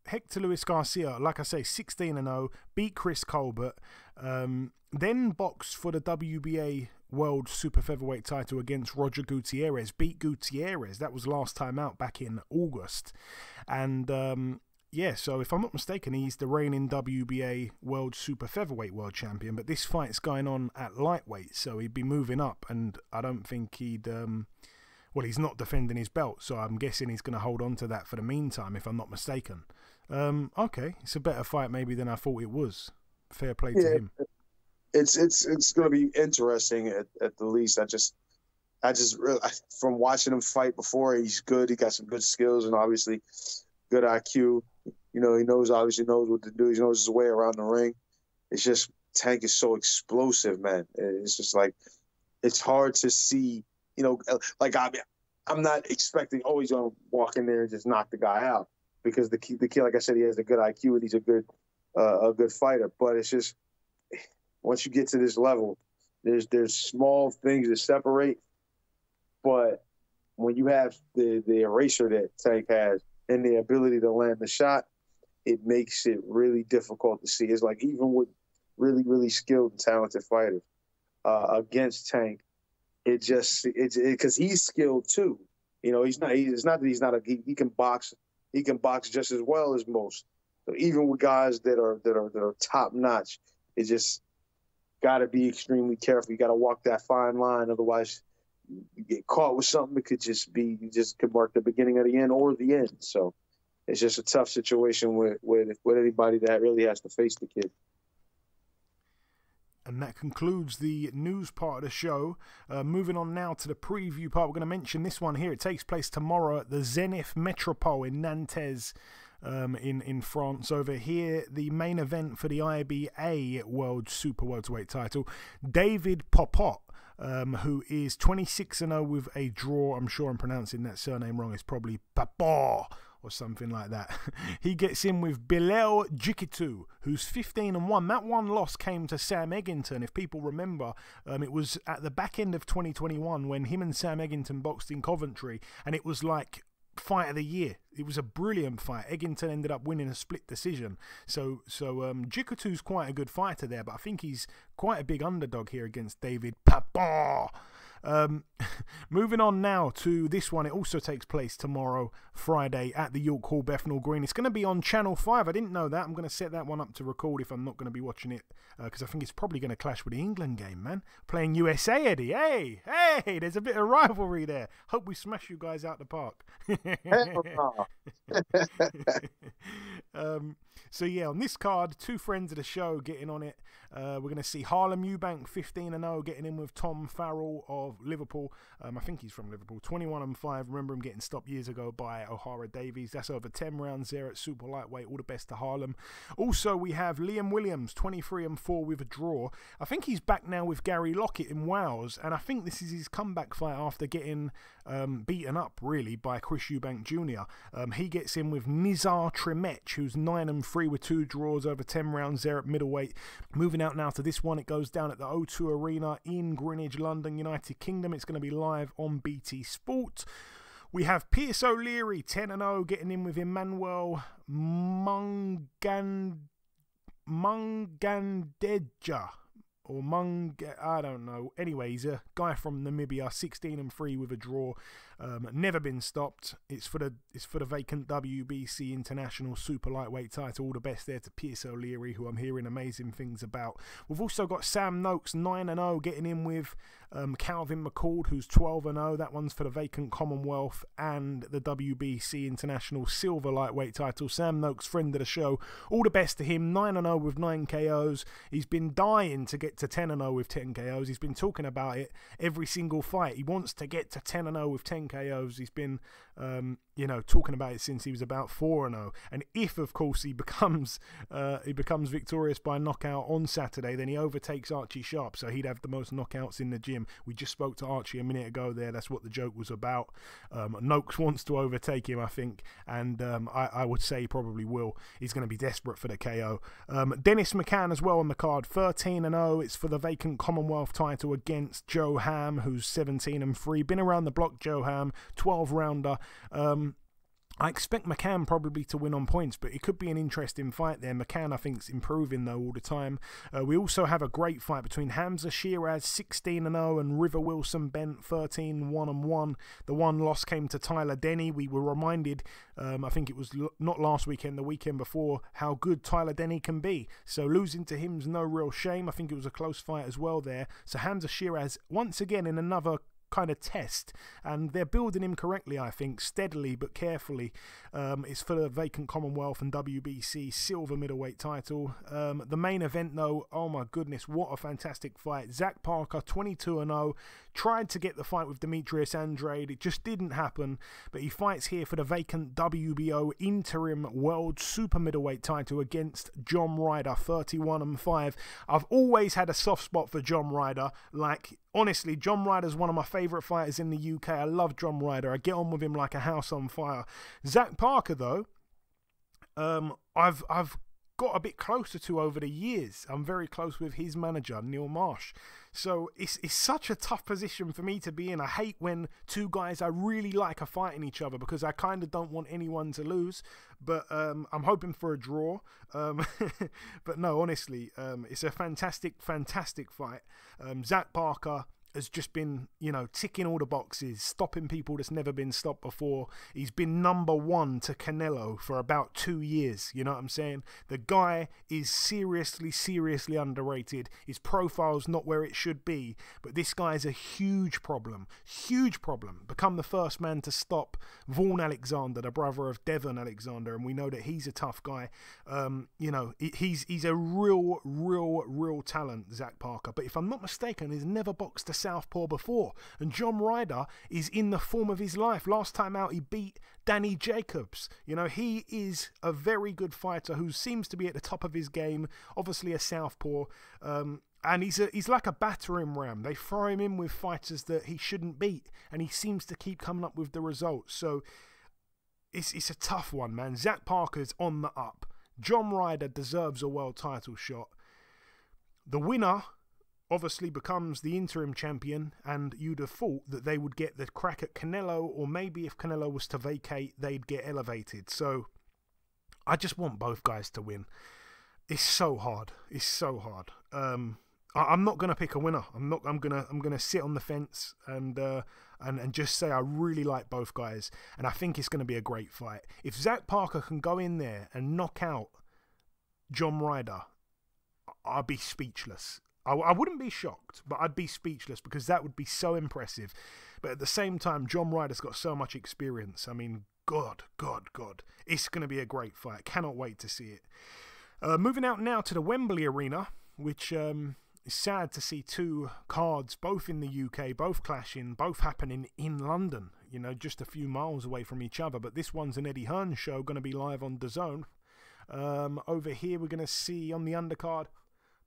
Hector Luis Garcia, like I say, 16 and 0, beat Chris Colbert, um, then boxed for the WBA World Super Featherweight title against Roger Gutierrez, beat Gutierrez. That was last time out back in August. And um, yeah, so if I'm not mistaken, he's the reigning WBA World Super Featherweight World Champion. But this fight's going on at lightweight, so he'd be moving up, and I don't think he'd. Um, well, he's not defending his belt, so I'm guessing he's going to hold on to that for the meantime, if I'm not mistaken. Um, okay, it's a better fight maybe than I thought it was. Fair play yeah, to him. It's it's it's going to be interesting at, at the least. I just I just from watching him fight before, he's good. He got some good skills and obviously good IQ. You know, he knows obviously knows what to do. He knows his way around the ring. It's just Tank is so explosive, man. It's just like it's hard to see. You know, like I, I'm not expecting oh he's gonna walk in there and just knock the guy out because the key, the kid, like I said, he has a good IQ and he's a good uh, a good fighter. But it's just once you get to this level, there's there's small things that separate. But when you have the the eraser that Tank has and the ability to land the shot, it makes it really difficult to see. It's like even with really, really skilled and talented fighters uh, against Tank, it just it's because it, he's skilled too. You know, he's not. He, it's not that he's not a. He, he, can box. He can box just as well as most. So even with guys that are that are that are top notch, it just got to be extremely careful. You got to walk that fine line, otherwise you get caught with something. It could just be you just could mark the beginning of the end or the end. So it's just a tough situation with with with anybody that really has to face the kid. And that concludes the news part of the show. Uh, moving on now to the preview part, we're going to mention this one here. It takes place tomorrow at the Zenith Metropole in Nantes. Um, in in France. Over here, the main event for the IBA World Super Welterweight title, David Popot um, who is 26 and 0 with a draw. I'm sure I'm pronouncing that surname wrong. It's probably Papa or something like that. he gets in with Bilal Jikitu, who's 15 and 1. That one loss came to Sam Eggington. If people remember, um, it was at the back end of 2021 when him and Sam Eggington boxed in Coventry, and it was like fight of the year. It was a brilliant fight. Eggington ended up winning a split decision. So so um Jikatu's quite a good fighter there, but I think he's quite a big underdog here against David Papa. Um, moving on now to this one. It also takes place tomorrow, Friday, at the York Hall Bethnal Green. It's going to be on Channel 5. I didn't know that. I'm going to set that one up to record if I'm not going to be watching it because uh, I think it's probably going to clash with the England game, man. Playing USA, Eddie. Hey, hey, there's a bit of rivalry there. Hope we smash you guys out the park. um, so, yeah, on this card, two friends of the show getting on it. Uh, we're going to see Harlem Eubank 15 and 0 getting in with Tom Farrell of Liverpool. Um, I think he's from Liverpool. 21 and 5. Remember him getting stopped years ago by Ohara Davies. That's over 10 rounds there at super lightweight. All the best to Harlem. Also, we have Liam Williams 23 and 4 with a draw. I think he's back now with Gary Lockett in Wales, and I think this is his comeback fight after getting um, beaten up really by Chris Eubank Jr. Um, he gets in with Nizar Trimech, who's 9 and 3 with two draws over 10 rounds there at middleweight. Moving out now to this one, it goes down at the O2 Arena in Greenwich, London, United Kingdom. It's going to be live on BT Sport. We have Pierce O'Leary 10 and 0 getting in with Emmanuel Mungan. Mungandeja or Mung, I don't know. Anyway, he's a guy from Namibia, 16 and 3 with a draw. Um, never been stopped. It's for the it's for the vacant WBC International Super Lightweight title. All the best there to Pierce O'Leary, who I'm hearing amazing things about. We've also got Sam Noakes, 9 and 0, getting in with um, Calvin McCord, who's 12 and 0. That one's for the vacant Commonwealth and the WBC International Silver Lightweight title. Sam Noakes, friend of the show. All the best to him. 9 and 0 with 9 KOs. He's been dying to get to 10 and 0 with 10 KOs. He's been talking about it every single fight. He wants to get to 10 and 0 with 10 KOs. He's been, um, you know, talking about it since he was about 4 and 0. And if, of course, he becomes uh, he becomes victorious by knockout on Saturday, then he overtakes Archie Sharp. So he'd have the most knockouts in the gym. We just spoke to Archie a minute ago there. That's what the joke was about. Um, Noakes wants to overtake him, I think, and um, I, I, would say he probably will. He's going to be desperate for the KO. Um, Dennis McCann as well on the card, 13 and 0. It's for the vacant Commonwealth title against Joe Ham, who's 17 and 3. Been around the block, Joe Ham, 12 rounder. Um, I expect McCann probably to win on points, but it could be an interesting fight there. McCann, I think, is improving though all the time. Uh, we also have a great fight between Hamzah Sheeraz, 16 and 0, and River Wilson Bent, 13 1 and 1. The one loss came to Tyler Denny. We were reminded, um, I think it was not last weekend, the weekend before, how good Tyler Denny can be. So losing to him's no real shame. I think it was a close fight as well there. So Hamzah Sheeraz, once again, in another kind of test, and they're building him correctly, I think, steadily but carefully. Um, it's for the vacant Commonwealth and WBC silver middleweight title. Um, the main event, though, oh my goodness, what a fantastic fight! Zach Parker, 22 and 0, tried to get the fight with Demetrius Andrade, it just didn't happen. But he fights here for the vacant WBO interim world super middleweight title against John Ryder, 31 and 5. I've always had a soft spot for John Ryder, like honestly, John Ryder's one of my favourite fighters in the UK. I love John Ryder. I get on with him like a house on fire. Zach Parker, though, um, I've I've got a bit closer to over the years. I'm very close with his manager, Neil Marsh. So it's it's such a tough position for me to be in. I hate when two guys I really like are fighting each other because I kind of don't want anyone to lose. But um, I'm hoping for a draw. Um, but no, honestly, um, it's a fantastic, fantastic fight. Um, Zach Parker has just been, you know, ticking all the boxes, stopping people that's never been stopped before. He's been number one to Canelo for about two years. You know what I'm saying? The guy is seriously, seriously underrated. His profile's not where it should be, but this guy is a huge problem. Huge problem. Become the first man to stop Vaughn Alexander, the brother of Devon Alexander, and we know that he's a tough guy. Um, you know, he's he's a real, real, real talent, Zach Parker. But if I'm not mistaken, he's never boxed a southpaw before. And John Ryder is in the form of his life. Last time out, he beat Danny Jacobs. You know, he is a very good fighter who seems to be at the top of his game. Obviously, a southpaw. Um, and he's a, he's like a battering ram. They throw him in with fighters that he shouldn't beat, and he seems to keep coming up with the results. So it's it's a tough one, man. Zach Parker's on the up. John Ryder deserves a world title shot. The winner obviously becomes the interim champion, and you'd have thought that they would get the crack at Canelo, or maybe if Canelo was to vacate, they'd get elevated. So I just want both guys to win. It's so hard. It's so hard. Um, I, am not gonna pick a winner. I'm not. I'm gonna. I'm gonna sit on the fence and uh, and and just say I really like both guys, and I think it's gonna be a great fight. If Zach Parker can go in there and knock out John Ryder, I'll be speechless. I, I wouldn't be shocked, but I'd be speechless because that would be so impressive. But at the same time, John Ryder's got so much experience. I mean, God, God, God. It's going to be a great fight. Cannot wait to see it. Uh, moving out now to the Wembley Arena, which um, is sad to see two cards, both in the UK, both clashing, both happening in London, you know, just a few miles away from each other. But this one's an Eddie Hearn show, going to be live on DAZN. Um, over here, we're going to see on the undercard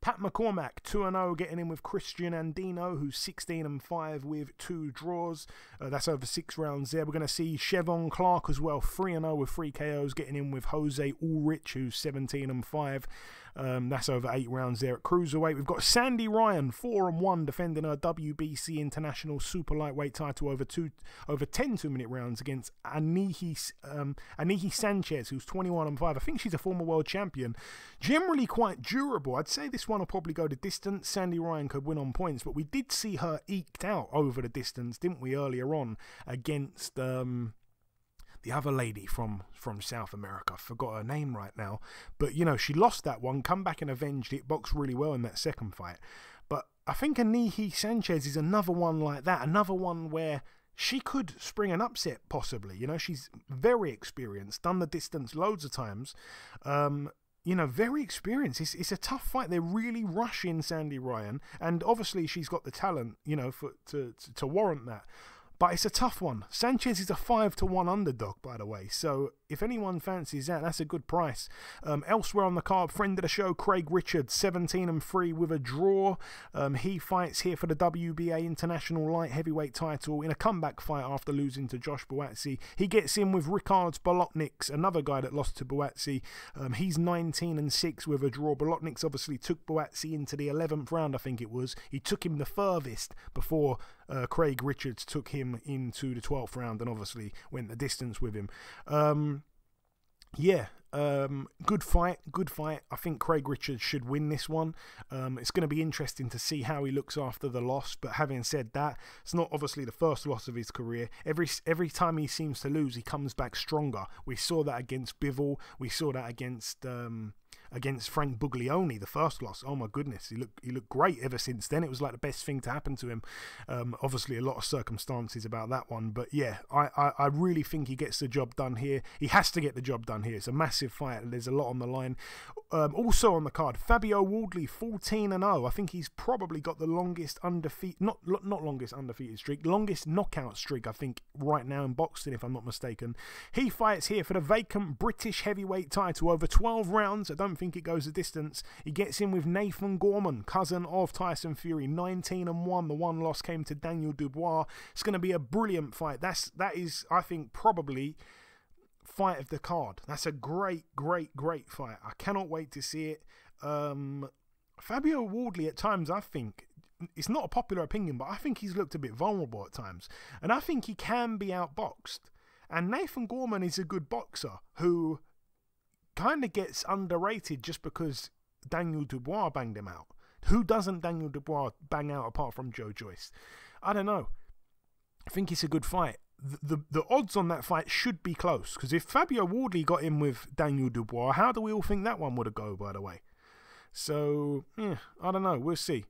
Pat McCormack, 2 0, getting in with Christian Andino, who's 16 and 5 with two draws. Uh, that's over six rounds there. We're going to see Cheavon Clarke as well, 3 0 with three KOs, getting in with Jose Ulrich, who's 17 and 5. Um, that's over eight rounds there at cruiserweight. We've got Sandy Ryan, four and one, defending her WBC International Super Lightweight title over two over ten two minute rounds against Anahi um, Anahi Sanchez, who's 21 and five. I think she's a former world champion. Generally quite durable. I'd say this one will probably go the distance. Sandy Ryan could win on points, but we did see her eked out over the distance, didn't we, earlier on against. Um, the other lady from from South America. I forgot her name right now, but you know she lost that one, come back and avenged it. Boxed really well in that second fight, but I think Anahi Sanchez is another one like that, another one where she could spring an upset possibly. You know she's very experienced, done the distance loads of times. Um, you know, very experienced. It's, it's a tough fight. They're really rushing Sandy Ryan, and obviously she's got the talent, you know, for to to, to warrant that. But it's a tough one. Sanchez is a 5 to 1 underdog, by the way. So if anyone fancies that, that's a good price. Um, elsewhere on the card, friend of the show, Craig Richards, 17 and 3 with a draw. Um, he fights here for the WBA International Light Heavyweight title in a comeback fight after losing to Josh Buatsi. He gets in with Ricards Bolotniks, another guy that lost to Buatsi. Um, he's 19 and 6 with a draw. Bolotniks obviously took Buatsi into the 11th round, I think it was. He took him the furthest before uh, Craig Richards took him into the 12th round and obviously went the distance with him. Um, yeah, um, good fight, good fight. I think Craig Richards should win this one. Um, it's going to be interesting to see how he looks after the loss. But having said that, it's not obviously the first loss of his career. Every every time he seems to lose, he comes back stronger. We saw that against Bivol. We saw that against. Um, against Frank Buglioni, the first loss. Oh my goodness, he looked he looked great ever since then. It was like the best thing to happen to him. Um, obviously, a lot of circumstances about that one, but yeah, I, I, I really think he gets the job done here. He has to get the job done here. It's a massive fight, there's a lot on the line. Um, also on the card, Fabio Wardley, 14 and 0. I think he's probably got the longest undefeated, not not longest undefeated streak, longest knockout streak. I think right now in boxing, if I'm not mistaken. He fights here for the vacant British heavyweight title over 12 rounds. I don't think it goes a distance. He gets in with Nathan Gorman, cousin of Tyson Fury, 19 and 1. The one loss came to Daniel Dubois. It's going to be a brilliant fight. That's that is I think probably fight of the card. That's a great, great, great fight. I cannot wait to see it. Um, Fabio Wardley at times, I think, it's not a popular opinion, but I think he's looked a bit vulnerable at times. And I think he can be outboxed. And Nathan Gorman is a good boxer who kind of gets underrated just because Daniel Dubois banged him out. Who doesn't Daniel Dubois bang out apart from Joe Joyce? I don't know. I think it's a good fight. The, the, the odds on that fight should be close because if Fabio Wardley got in with Daniel Dubois, how do we all think that one would have go? By the way, so yeah, I don't know. We'll see.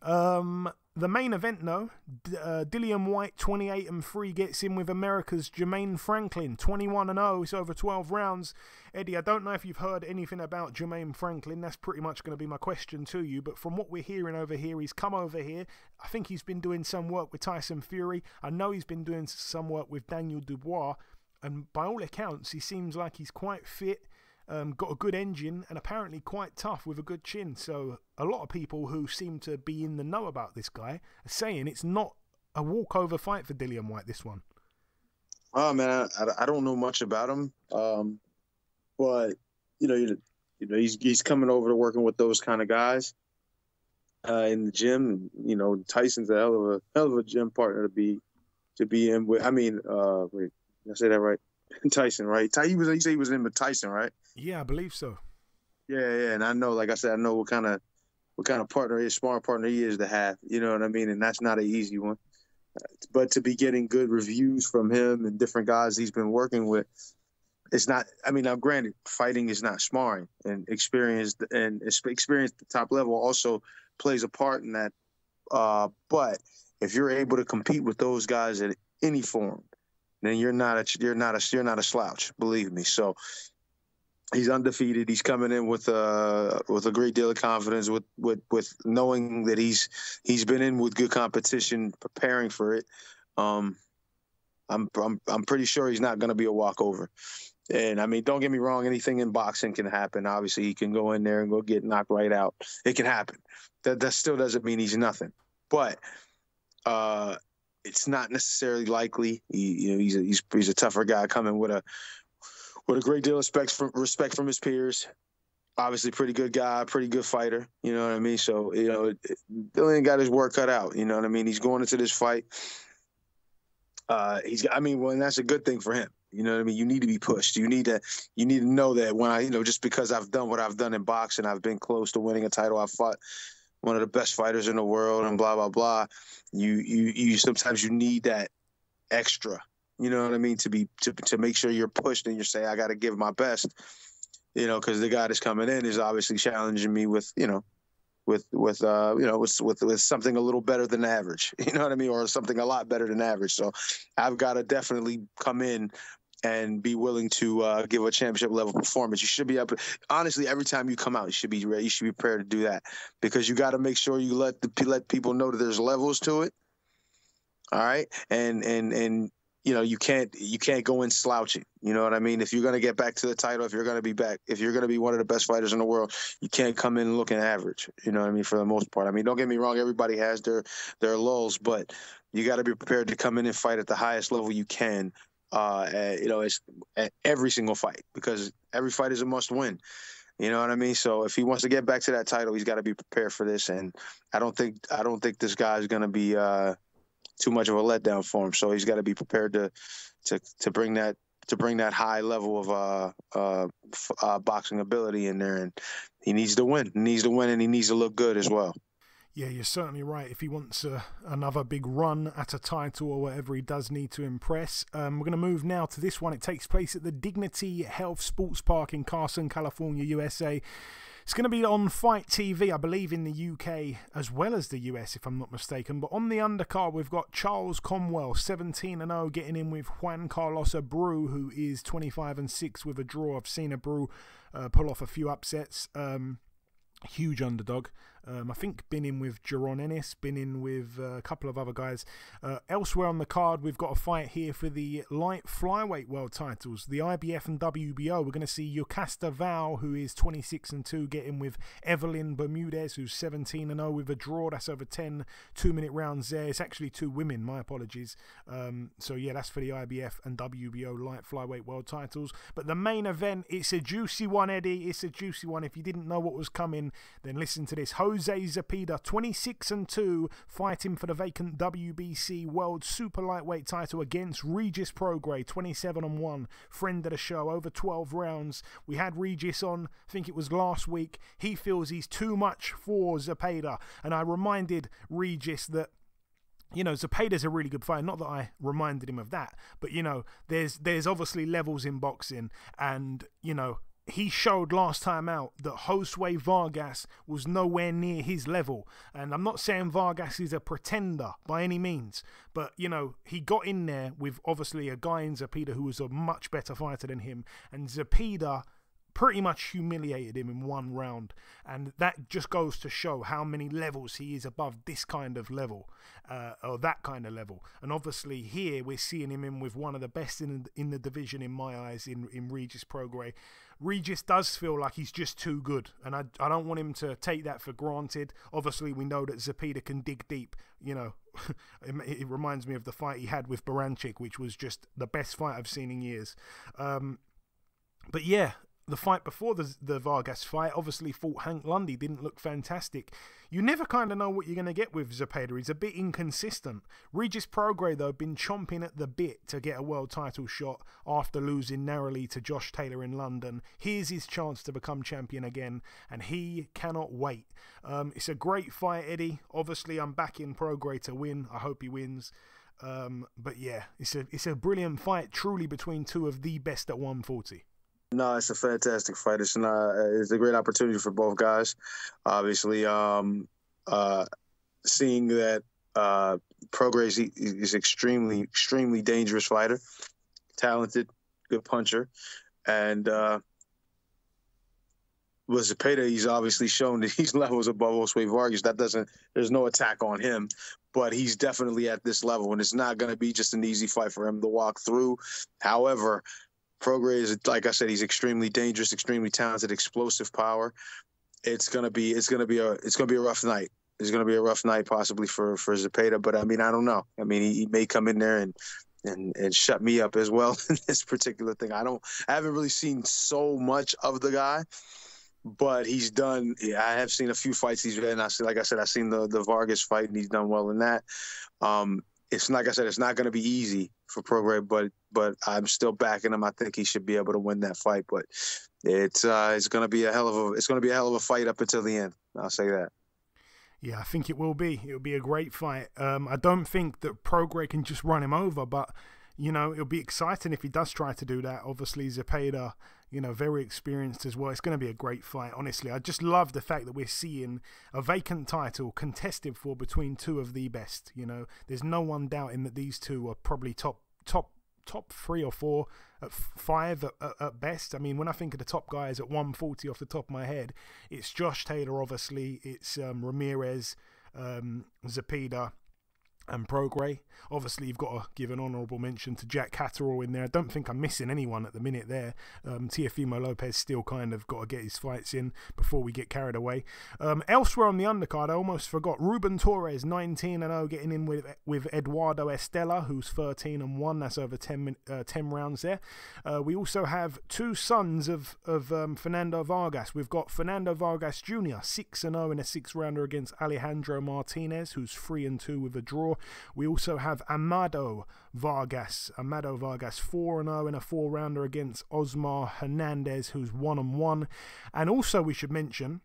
Um, the main event, though, D- uh, Dillian Whyte, 28 and 3, gets in with America's Jermaine Franklin, 21 and 0. It's over 12 rounds. Eddie, I don't know if you've heard anything about Jermaine Franklin. That's pretty much going to be my question to you. But from what we're hearing over here, he's come over here. I think he's been doing some work with Tyson Fury. I know he's been doing some work with Daniel Dubois. And by all accounts, he seems like he's quite fit. Um, got a good engine and apparently quite tough with a good chin. So a lot of people who seem to be in the know about this guy are saying it's not a walkover fight for Dillian Whyte, This one. Oh man, I, I don't know much about him, um, but you know, you, you know, he's he's coming over to working with those kind of guys uh, in the gym. You know, Tyson's a hell of a hell of a gym partner to be to be in with. I mean, uh, wait, did I say that right? Tyson, right? Ty, he was. You say he was in with Tyson, right? Yeah, I believe so. Yeah, yeah, and I know, like I said, I know what kind of what kind of partner, his smart partner he is to have. You know what I mean? And that's not an easy one. But to be getting good reviews from him and different guys he's been working with, it's not. I mean, now granted, fighting is not sparring, and experience and experience at the top level also plays a part in that. Uh, but if you're able to compete with those guys at any form, then you're not a you're not a you're not a slouch. Believe me. So he's undefeated. He's coming in with a with a great deal of confidence, with with with knowing that he's he's been in with good competition, preparing for it. Um, I'm I'm I'm pretty sure he's not going to be a walkover. And I mean, don't get me wrong. Anything in boxing can happen. Obviously, he can go in there and go get knocked right out. It can happen. That that still doesn't mean he's nothing. But uh, it's not necessarily likely. He, you know, he's a, he's he's a tougher guy coming with a with a great deal of respect from respect from his peers, obviously pretty good guy, pretty good fighter. You know what I mean? So you know, Dillian got his work cut out. You know what I mean? He's going into this fight. Uh, he's. I mean, well, and that's a good thing for him. You know what I mean? You need to be pushed. You need to. You need to know that when I, you know, just because I've done what I've done in boxing, I've been close to winning a title. I've fought one of the best fighters in the world, and blah blah blah. You you you sometimes you need that extra. You know what I mean? To be to to make sure you're pushed and you say, I got to give my best you know, because the guy that's coming in is obviously challenging me with, you know, with with uh you know with with with something a little better than average, you know what I mean, or something a lot better than average. So I've got to definitely come in and be willing to uh, give a championship level performance. You should be. To, honestly, every time you come out, you should be ready. You should be prepared to do that because you got to make sure you let the let people know that there's levels to it. All right, and and and you know you can't you can't go in slouching. You know what i mean? If you're going to get back to the title if you're going to be back if you're going to be one of the best fighters in the world you can't come in looking average. You know what i mean? For the most part. I mean don't get me wrong everybody has their their lulls but you got to be prepared to come in and fight at the highest level you can uh at, you know it's at every single fight because every fight is a must win. You know what I mean? So if he wants to get back to that title, he's got to be prepared for this. And I don't think I don't think this guy's going to be uh, too much of a letdown for him. So he's got to be prepared to to to bring that to bring that high level of uh, uh, uh, boxing ability in there, and he needs to win. He needs to win, and he needs to look good as well. Yeah, you're certainly right. If he wants uh, another big run at a title or whatever, he does need to impress. Um, we're going to move now to this one. It takes place at the Dignity Health Sports Park in Carson, California, USA. It's going to be on FITE TV, I believe, in the UK as well as the US, if I'm not mistaken. But on the undercard, we've got Charles Conwell, 17 and 0, getting in with Juan Carlos Abreu, who is 25 and 6 with a draw. I've seen Abreu uh, pull off a few upsets. Um, huge underdog. Um, I think been in with Jaron Ennis, been in with uh, a couple of other guys. Uh, elsewhere on the card, we've got a fight here for the light flyweight world titles, the IBF and WBO. We're going to see Yokasta Val, who is 26 and 2, getting with Evelyn Bermudez, who's 17 and 0 with a draw. That's over 10 two minute rounds there. It's actually two women, my apologies. Um, so, yeah, that's for the IBF and WBO light flyweight world titles. But the main event, it's a juicy one, Eddie. It's a juicy one. If you didn't know what was coming, then listen to this. Jose Zepeda, 26 and 2, fighting for the vacant WBC World Super Lightweight title against Regis Prograis, 27 and 1, friend of the show, over 12 rounds. We had Regis on, I think it was last week. He feels he's too much for Zepeda, and I reminded Regis that you know, Zepeda's a really good fighter. Not that I reminded him of that, but you know, there's there's obviously levels in boxing, and you know, he showed last time out that Josue Vargas was nowhere near his level. And I'm not saying Vargas is a pretender by any means, but you know, he got in there with obviously a guy in Zepeda who was a much better fighter than him. And Zepeda pretty much humiliated him in one round. And that just goes to show how many levels he is above this kind of level, uh, or that kind of level. And obviously, here we're seeing him in with one of the best in, in the division, in my eyes, in, in Regis Prograis. Regis does feel like he's just too good, and I, I don't want him to take that for granted. Obviously, we know that Zepeda can dig deep. You know, it, it, reminds me of the fight he had with Baranchyk, which was just the best fight I've seen in years. Um, but yeah, the fight before the, the Vargas fight, obviously fought Hank Lundy, didn't look fantastic. You never kind of know what you're going to get with Zepeda. He's a bit inconsistent. Regis Prograis, though, been chomping at the bit to get a world title shot after losing narrowly to Josh Taylor in London. Here's his chance to become champion again, and he cannot wait. Um, it's a great fight, Eddie. Obviously, I'm backing Prograis to win. I hope he wins. Um, but yeah, it's a it's a brilliant fight, truly between two of the best at 140. No, it's a fantastic fight. It's not. It's a great opportunity for both guys. Obviously, um, uh, seeing that uh, Prograis is extremely, extremely dangerous fighter, talented, good puncher, and uh, with Zepeda, he's obviously shown that he's levels above Josue Vargas. That doesn't. There's no attack on him, but he's definitely at this level, and it's not going to be just an easy fight for him to walk through. However, Prograis is like I said, he's extremely dangerous, extremely talented, explosive power. It's gonna be it's gonna be a it's gonna be a rough night. It's gonna be a rough night possibly for for Zepeda, but I mean I don't know. I mean he, he may come in there and and and shut me up as well in this particular thing. I don't I haven't really seen so much of the guy. but he's done. I have seen a few fights he's been. I see, like I said, I seen the the Vargas fight, and he's done well in that. Um, it's like I said, it's not going to be easy for Prograis, but but I'm still backing him. I think he should be able to win that fight, but it's uh, it's going to be a hell of a it's going to be a hell of a fight up until the end. I'll say that. Yeah, I think it will be. It'll be a great fight. Um, I don't think that Prograis can just run him over, but you know it'll be exciting if he does try to do that. Obviously, Zepeda, you know, very experienced as well. It's going to be a great fight. Honestly, I just love the fact that we're seeing a vacant title contested for between two of the best. You know, there's no one doubting that these two are probably top top top three or four at five at, at, best. I mean, when I think of the top guys at 140 off the top of my head, it's Josh Taylor, obviously, it's um, Ramirez, um, Zepeda, and Prograis. Obviously, you've got to give an honourable mention to Jack Catterall in there. I don't think I'm missing anyone at the minute there. Um, Teofimo Lopez still kind of got to get his fights in before we get carried away. Um, elsewhere on the undercard, I almost forgot Ruben Torres, 19 and 0, getting in with with Eduardo Estella, who's 13 and 1. That's over 10, uh, 10 rounds there. Uh, we also have two sons of of um, Fernando Vargas. We've got Fernando Vargas Jr., 6 and 0 in a six rounder against Alejandro Martinez, who's 3 and 2 with a draw. We also have Amado Vargas. Amado Vargas 4 0 in a four rounder against Osmar Hernandez, who's 1 and 1. And also, we should mention.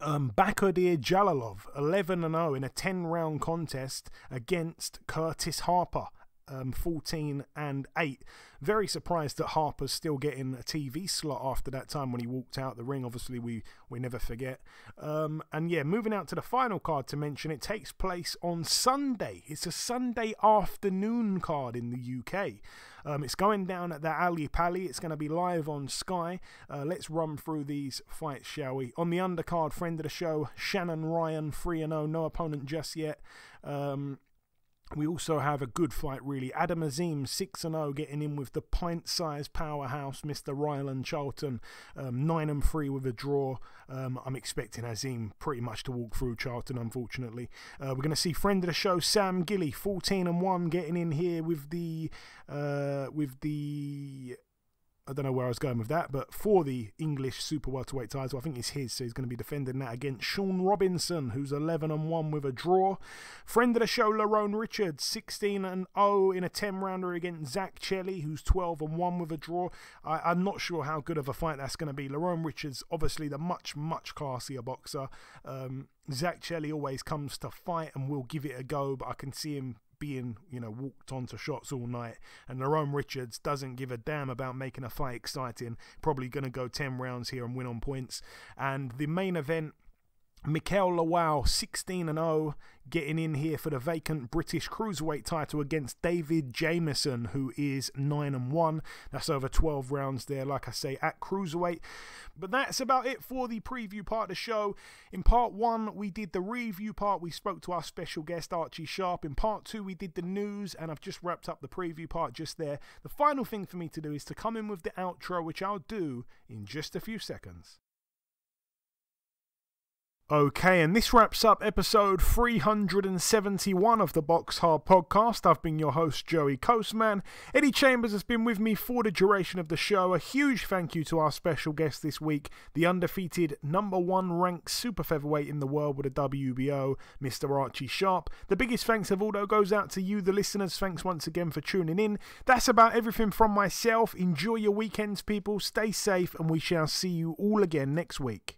Um, Bakhodir Jalolov, 11 0 in a 10 round contest against Curtis Harper, um, 14 and 8. Very surprised that Harper's still getting a TV slot after that time when he walked out the ring. Obviously, we, we never forget. Um, and yeah, moving out to the final card to mention, it takes place on Sunday. It's a Sunday afternoon card in the UK. Um, it's going down at the Ali Pali. It's going to be live on Sky. Uh, let's run through these fights, shall we? On the undercard, friend of the show, Shannon Ryan, 3 0, no opponent just yet. Um, we also have a good fight, really. Adam Azim, 6 0, getting in with the pint sized powerhouse, Mr. Ryland Charlton, um, 9 and 3 with a draw. Um, I'm expecting Azim pretty much to walk through Charlton, unfortunately. Uh, we're going to see friend of the show, Sam Gilley, 14 and 1, getting in here with the. Uh, with the I don't know where I was going with that, but for the English super welterweight title, I think it's his, so he's going to be defending that against Sean Robinson, who's 11 and 1 with a draw. Friend of the show, Lerone Richards, 16 and 0 in a 10 rounder against Zach Chelli, who's 12 and 1 with a draw. I, am not sure how good of a fight that's going to be. Lerone Richards, obviously the much, much classier boxer. Um, Zach Chelli always comes to fight and will give it a go, but I can see him being, you know, walked onto shots all night. And Lerone Richards doesn't give a damn about making a fight exciting. Probably going to go 10 rounds here and win on points. And the main event Mikael Lawal, 16 and 0, getting in here for the vacant British cruiserweight title against David Jameson, who is 9 and 1. That's over 12 rounds there, like I say, at cruiserweight. But that's about it for the preview part of the show. In part one, we did the review part. We spoke to our special guest, Archie Sharp. In part two, we did the news, and I've just wrapped up the preview part just there. The final thing for me to do is to come in with the outro, which I'll do in just a few seconds. Okay, and this wraps up episode 371 of the Box Hard podcast. I've been your host, Joey Coastman. Eddie Chambers has been with me for the duration of the show. A huge thank you to our special guest this week, the undefeated number one ranked super featherweight in the world with a WBO, Mr. Archie Sharp. The biggest thanks of all, though, goes out to you, the listeners. Thanks once again for tuning in. That's about everything from myself. Enjoy your weekends, people. Stay safe, and we shall see you all again next week.